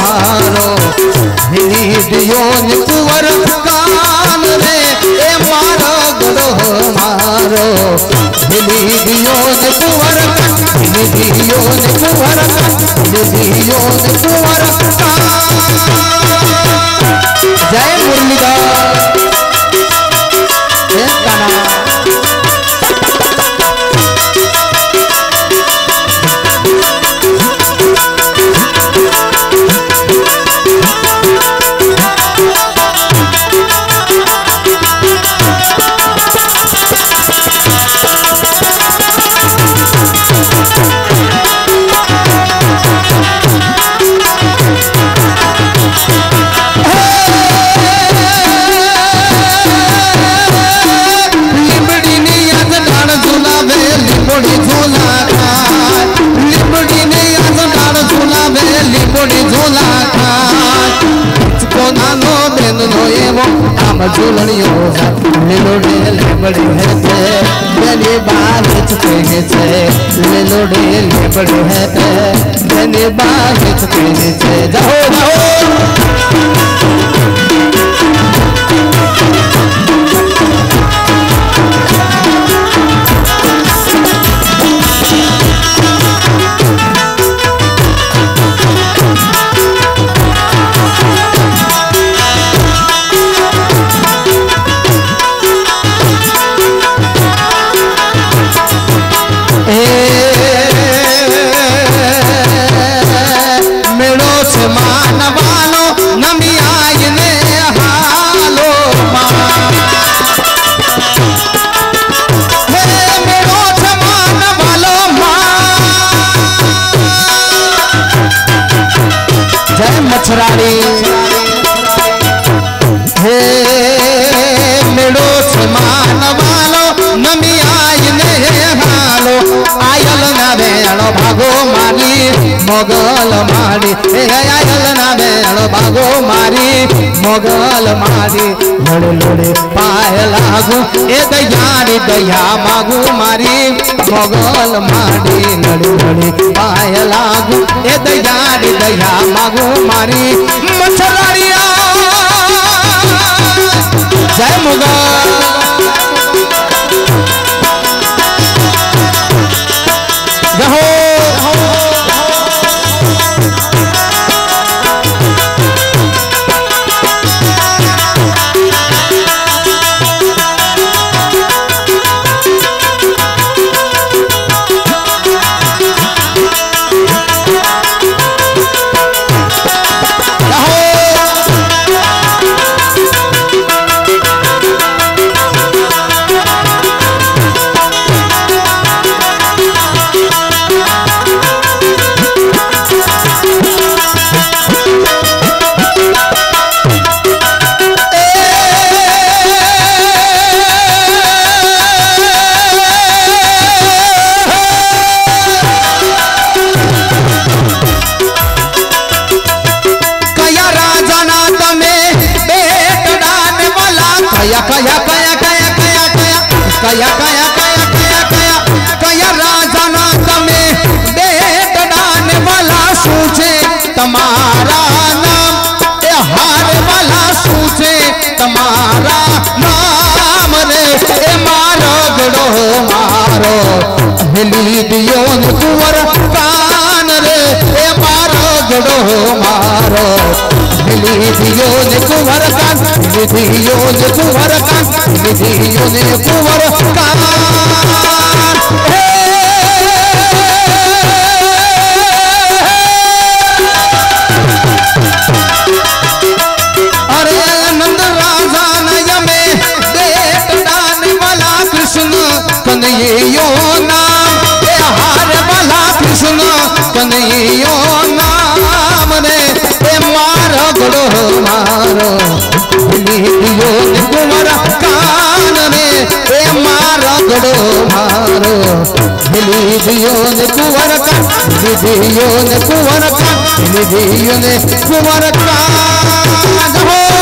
मारो। मिली दियोन कुंवर कान रे, ए मारो गड़ो मारो। मिली दियोन कुंवर मिली दियोन कुंवर मिली दियोन कुंवर जय मुरलीधर। बड़े हते धने बावित पेहे छे ले लोडे ले बड़े हते धने बावित पेहे छे जाओ जाओ। ससुरारी हे मेड़ो से मान वालो नमी आई ने आयल ना बेणो भागो मारी, मगल मारी। हे आयल ना बेणो भागो मारी। मोगल मारी, लोड़े लोड़े पाए लागू। ए दयारी, दया मागू मारी, मोगल मारी, लोड़े लोड़े पाए लागू। ए दयारी, दया मागू मारी मछलरिया जय मुगल। तारा नाम रे ए मारो गड़ो, मारो। हिली दियो कुंवर, कान रे ए मारो गड़ो, मारो। मिली दियो ने कुंवर, कान। हिली दियो ने कान। हिली दियो ने कान। पगड़ो मारो मिली दियो ने कुंवर का मिली दियो ने कुंवर का मिली दियो ने कुंवर का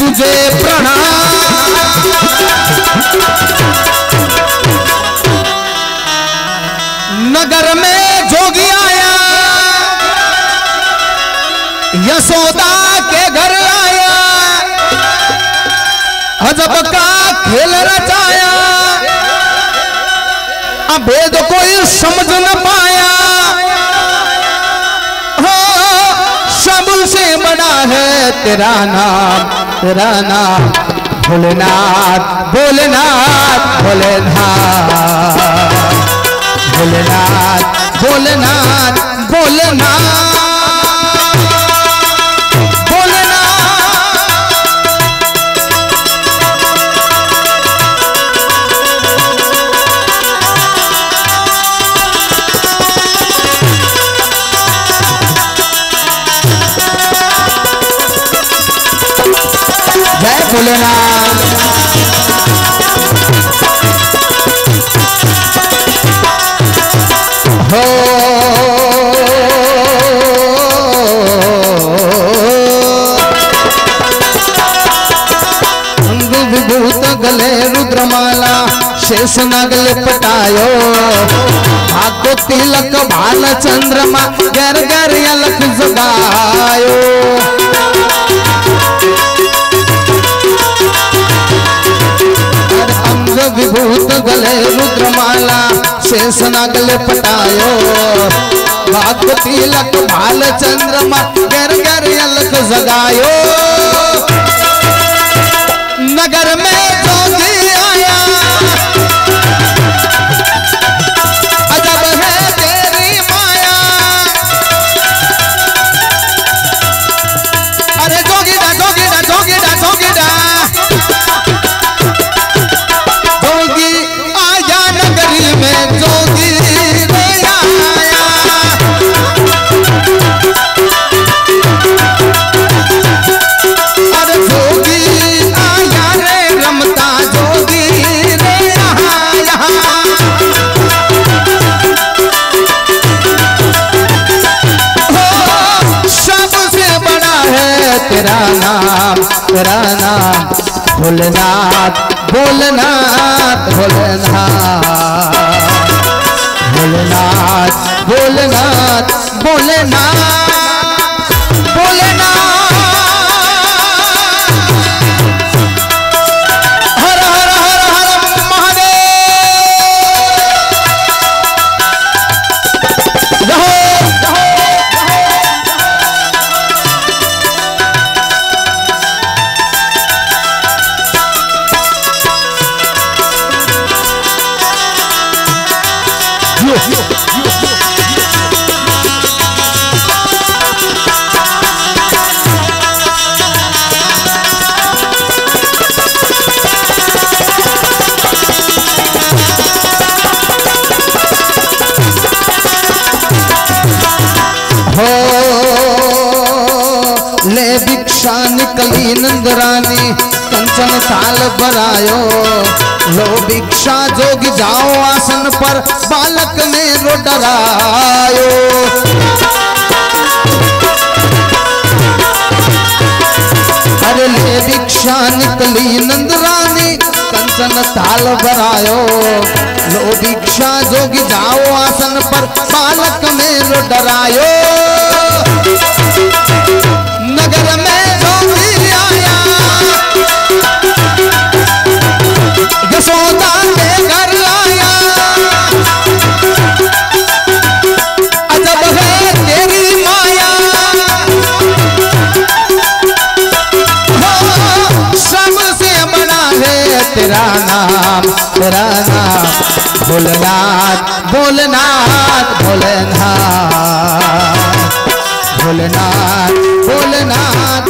तुझे प्रणाम नगर में जोगी आया। यशोदा के घर आया। अजब का खेल रचाया। अब भेद कोई समझ न पाया। हो है तेरा नाम। तेरा नाम भोलेनाथ भोलेनाथ भोलेनाथ भोलेनाथ भोलेनाथ भोलेनाथ। जय भोलेनाथ। हो। शेष नगले पटायो। भागो तिलक भाल चंद्रमा गर गर अलख जगायो। गले रुद्रमाला शेष नगल पटायो। भाग तिलक भाल चंद्रमा गर गर अलख जगायो। भोलनाथ भोलेनाथ भोलनाथ भोलनाथ भोलनाथ भोलनाथ भोलनाथ भोलेनाथ। भिक्षा निकली नंदरानी, कंचन थाल भरायो लो भिक्षा जोग जाओ आसन पर, बालक में रो डरायो। अरे ले भिक्षा निकली नंदरानी, कंचन थाल भरायो लो भिक्षा जोगी जाओ आसन पर, बालक में रो डरायो। शरणा भोलनाथ भोलनाथ भोलनाथ भोलनाथ भोलनाथ